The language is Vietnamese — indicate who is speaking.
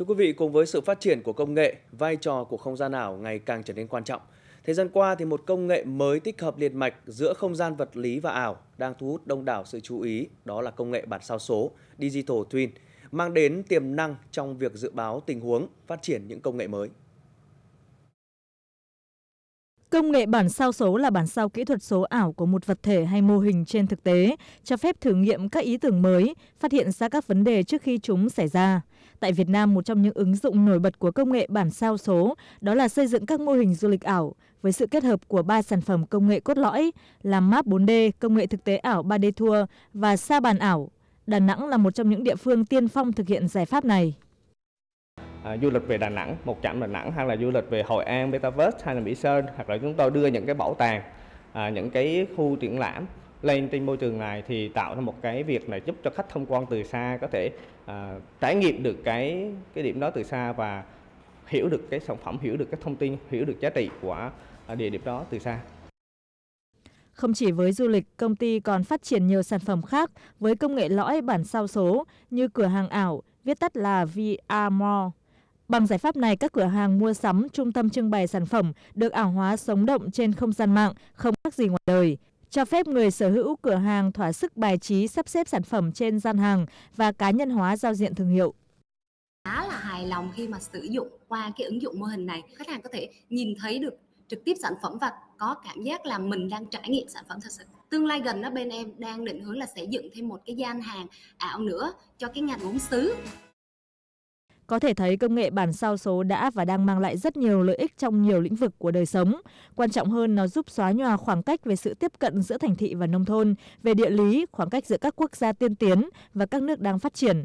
Speaker 1: Thưa quý vị, cùng với sự phát triển của công nghệ, vai trò của không gian ảo ngày càng trở nên quan trọng. Thời gian qua thì một công nghệ mới tích hợp liền mạch giữa không gian vật lý và ảo đang thu hút đông đảo sự chú ý, đó là công nghệ bản sao số Digital Twin, mang đến tiềm năng trong việc dự báo tình huống, phát triển những công nghệ mới.
Speaker 2: Công nghệ bản sao số là bản sao kỹ thuật số ảo của một vật thể hay mô hình trên thực tế, cho phép thử nghiệm các ý tưởng mới, phát hiện ra các vấn đề trước khi chúng xảy ra. Tại Việt Nam, một trong những ứng dụng nổi bật của công nghệ bản sao số đó là xây dựng các mô hình du lịch ảo với sự kết hợp của ba sản phẩm công nghệ cốt lõi là Map 4D, công nghệ thực tế ảo 3D Tour và Sa bàn ảo. Đà Nẵng là một trong những địa phương tiên phong thực hiện giải pháp này.
Speaker 3: À, du lịch về Đà Nẵng, một trạm Đà Nẵng hay là du lịch về Hội An, Betaverse hay là Mỹ Sơn hoặc là chúng tôi đưa những cái bảo tàng, à, những cái khu triển lãm lên trên môi trường này thì tạo ra một cái việc này giúp cho khách tham quan từ xa có thể à, trải nghiệm được cái cái điểm đó từ xa và hiểu được cái sản phẩm, hiểu được các thông tin, hiểu được giá trị của à, địa điểm đó từ xa.
Speaker 2: Không chỉ với du lịch, công ty còn phát triển nhiều sản phẩm khác với công nghệ lõi bản sao số như cửa hàng ảo, viết tắt là VR Mall. Bằng giải pháp này, các cửa hàng mua sắm, trung tâm trưng bày sản phẩm được ảo hóa sống động trên không gian mạng, không khác gì ngoài đời cho phép người sở hữu cửa hàng thỏa sức bài trí sắp xếp sản phẩm trên gian hàng và cá nhân hóa giao diện thương hiệu.
Speaker 4: Khá là hài lòng khi mà sử dụng qua cái ứng dụng mô hình này. Khách hàng có thể nhìn thấy được trực tiếp sản phẩm và có cảm giác là mình đang trải nghiệm sản phẩm thật sự. Tương lai gần đó bên em đang định hướng là sẽ dựng thêm một cái gian hàng ảo nữa cho cái ngành gốm sứ
Speaker 2: có thể thấy công nghệ bản sao số đã và đang mang lại rất nhiều lợi ích trong nhiều lĩnh vực của đời sống. Quan trọng hơn nó giúp xóa nhòa khoảng cách về sự tiếp cận giữa thành thị và nông thôn, về địa lý, khoảng cách giữa các quốc gia tiên tiến và các nước đang phát triển.